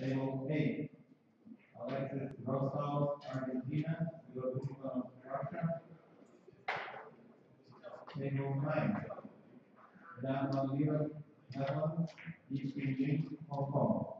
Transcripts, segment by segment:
Table eight, Alexis Rostov, Argentina, Bielorrusia, Russia. Table nine, Jan Van Lierop, Netherlands, Jing, Hong Kong.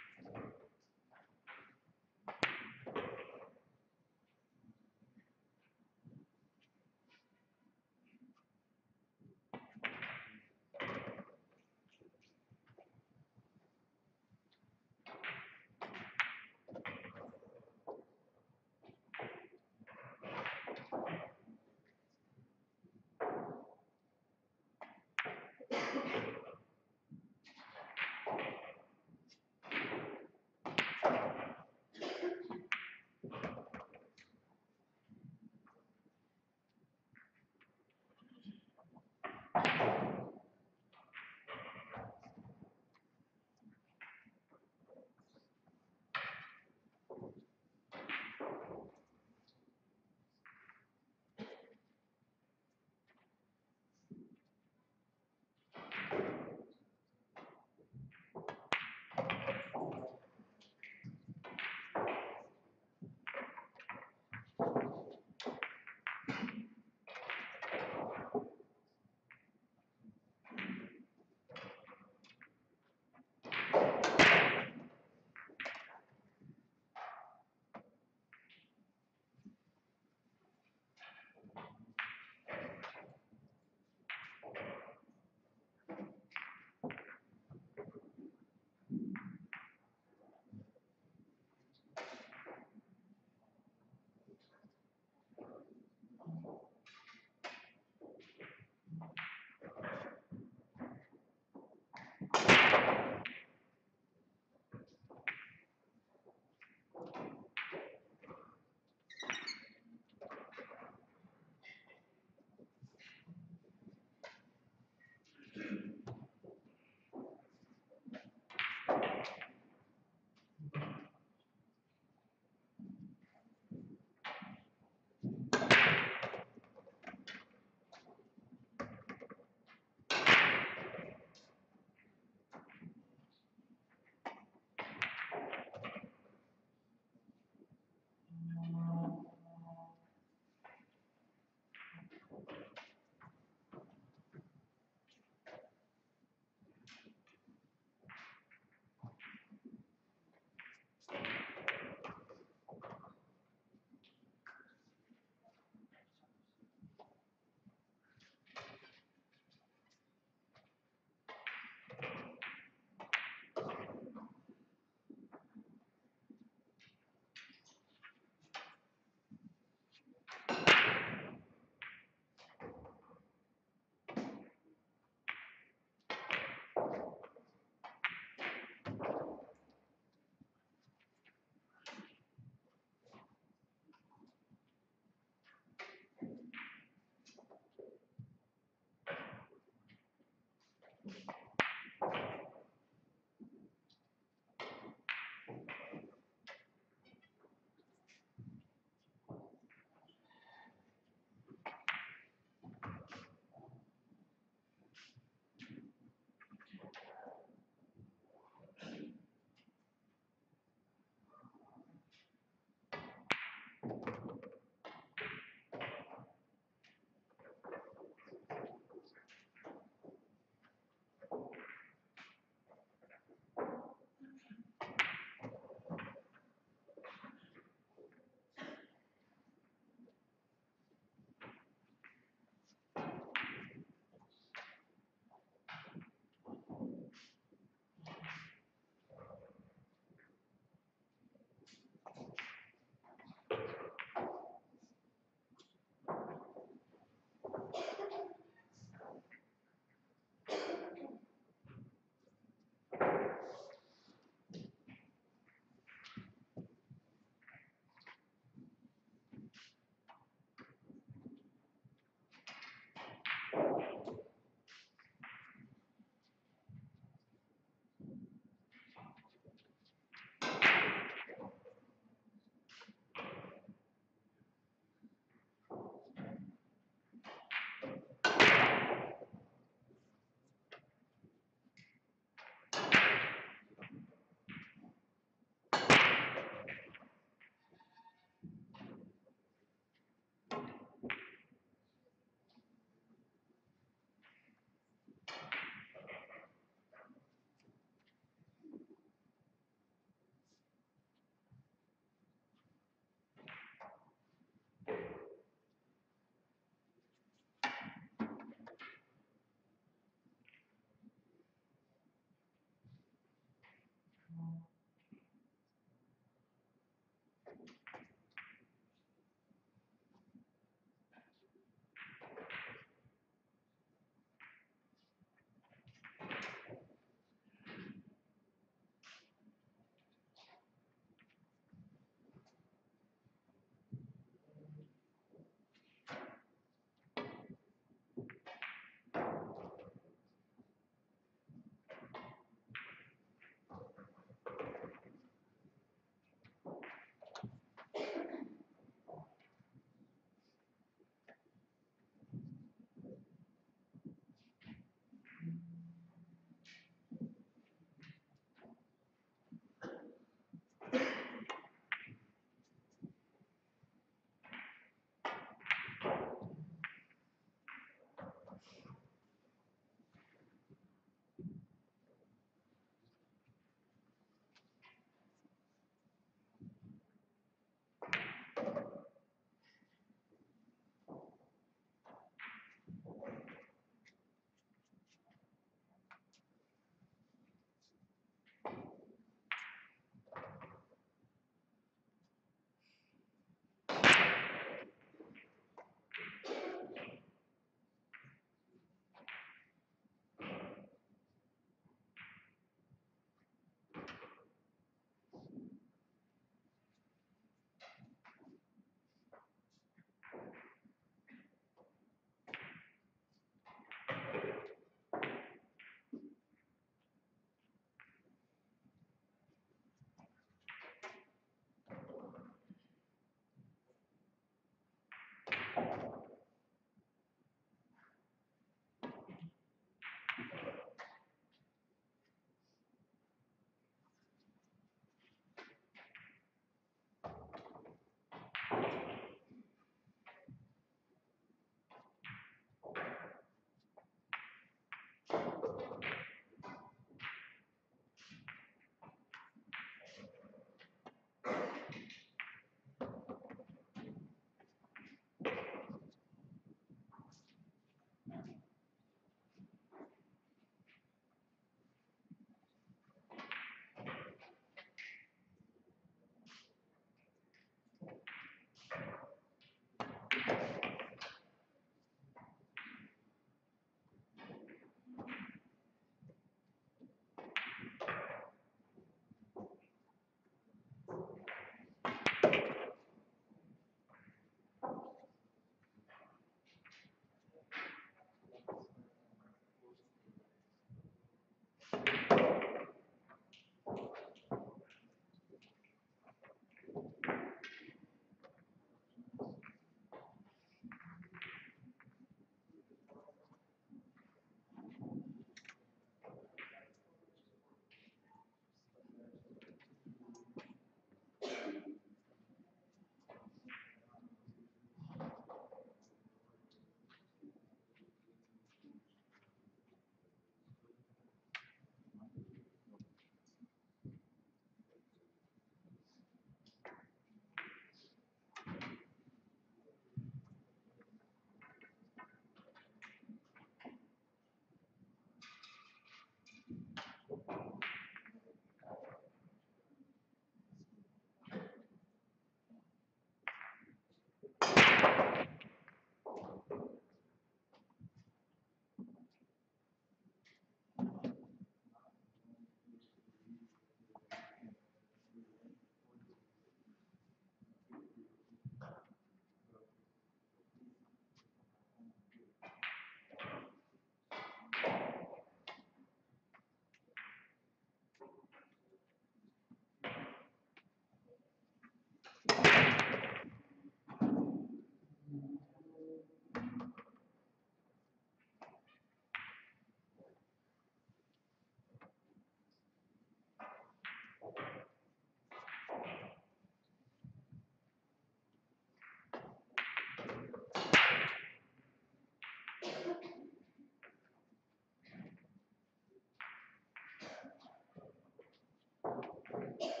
Yeah.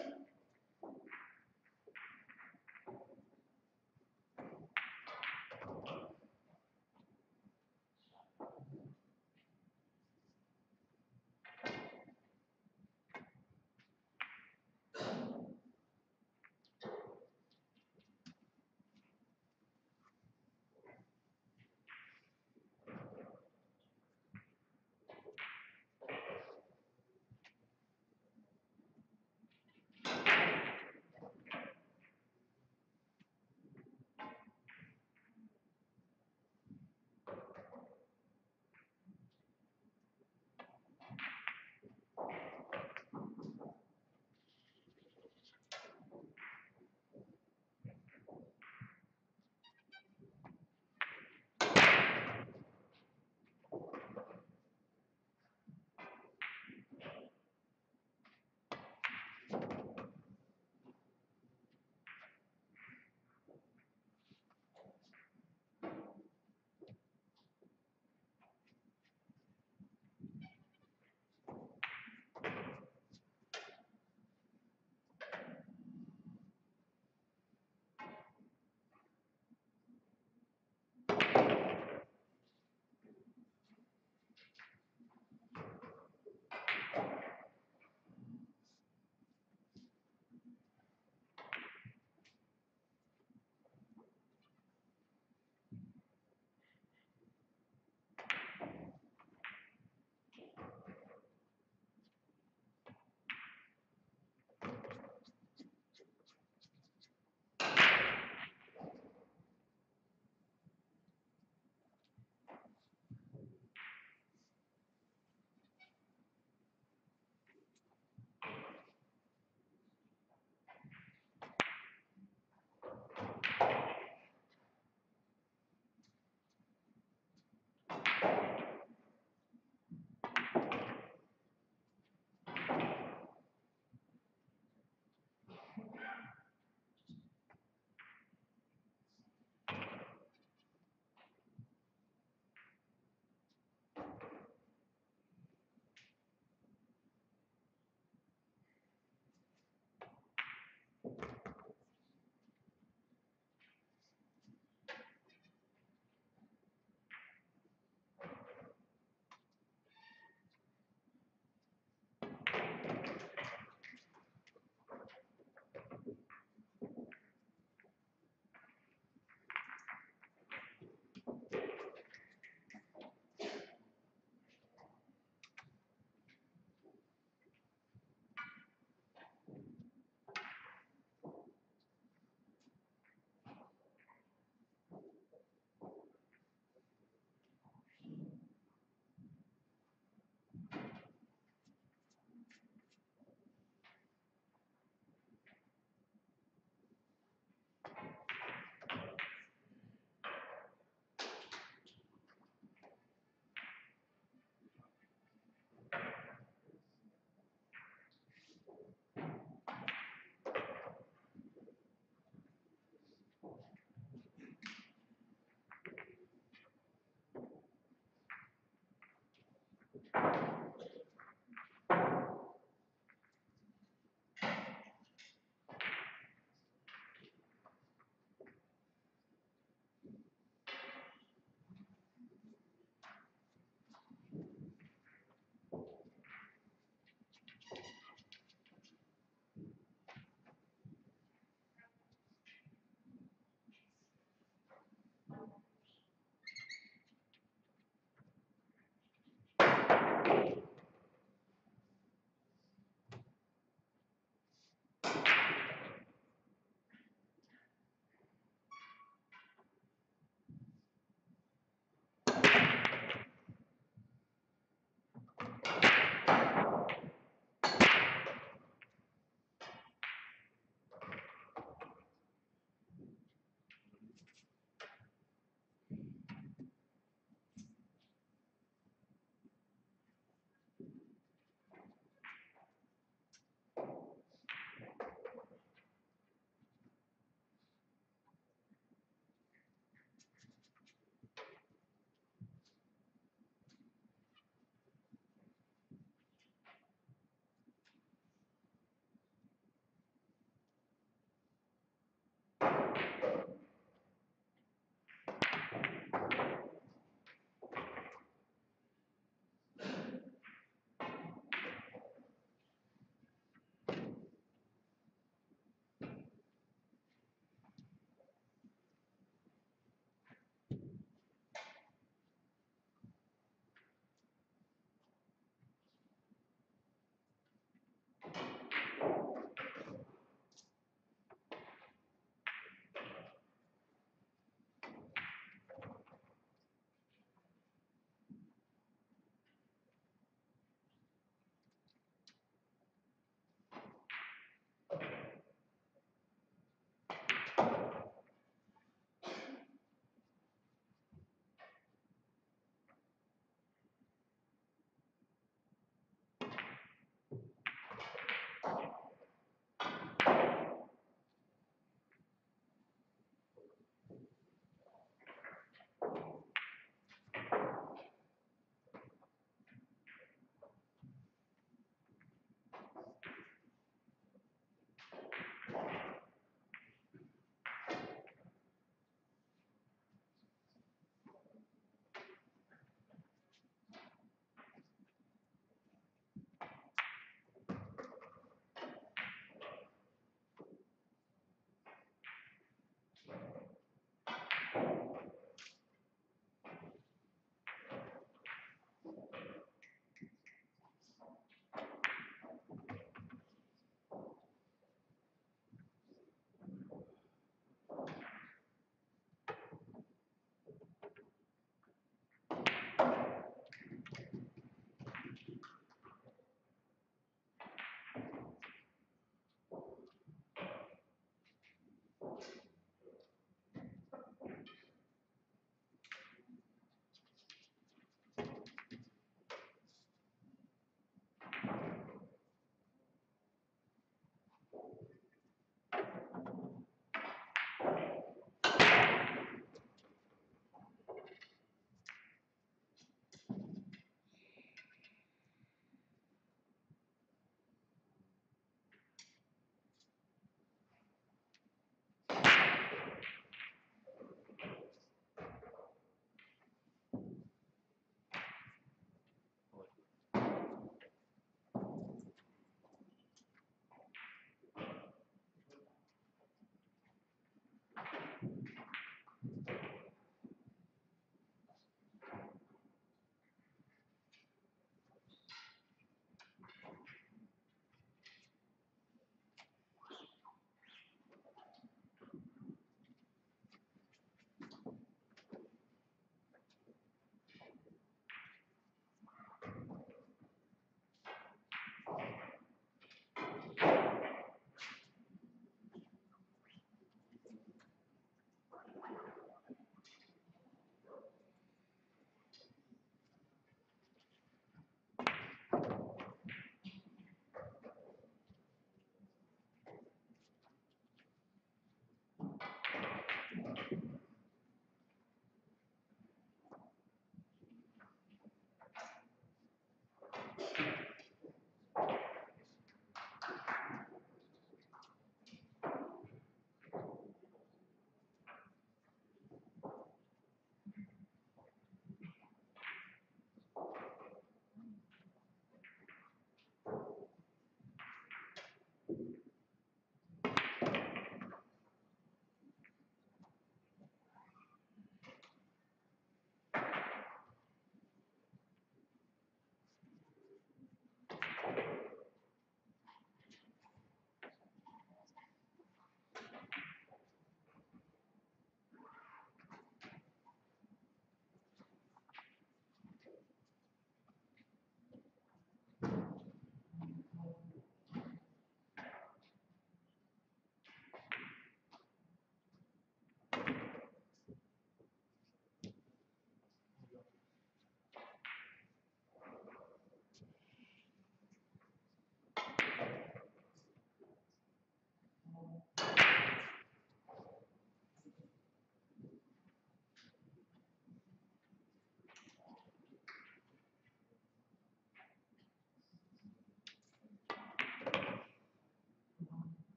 Alexis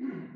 Mm-hmm.